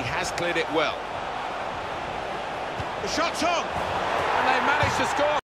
He has cleared it well. The shot's on. And they managed to score.